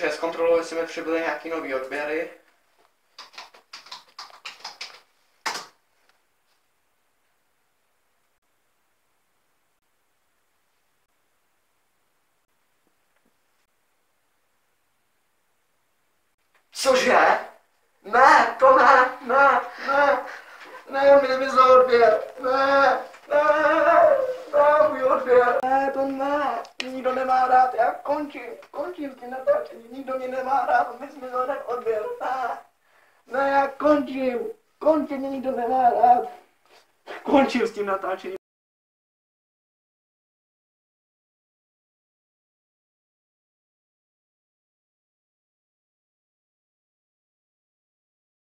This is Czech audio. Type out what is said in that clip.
Takže zkontroluji, jestli mi přibyly nějaký nový odběry. Cože? Ne, to ne, ne, ne, ne, mi nemyslel odběr, ne, ne, to ne, nikdo nemá rád, já končím, končím s tím natáčením, nikdo mě nemá rád, mi zmizel ten odběr, ne, ne, já končím, končím, mě nikdo nemá rád, končím s tím natáčením.